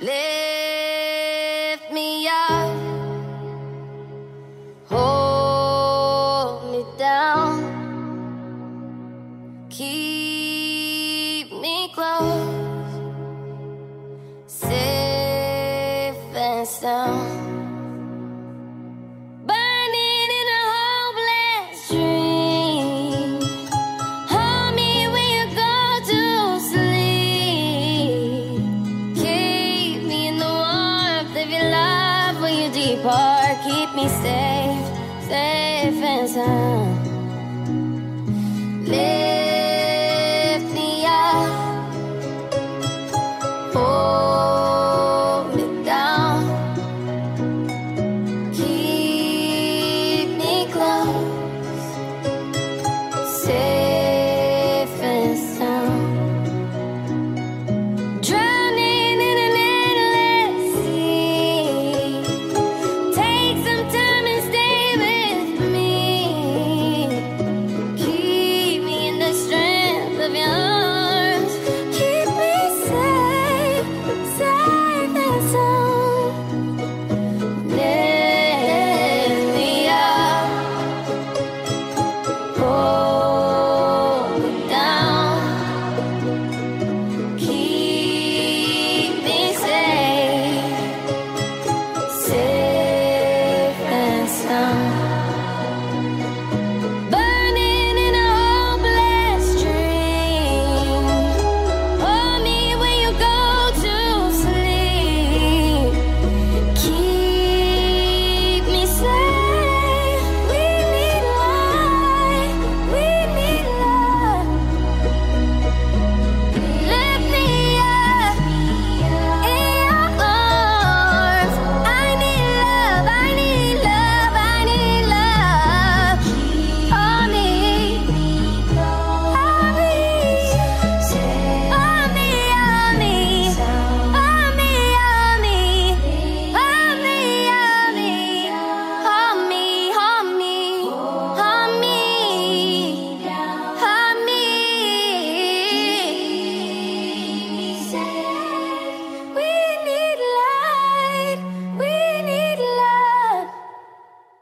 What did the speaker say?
Lift me up, hold me down, keep me close, safe and sound. apart, keep me safe.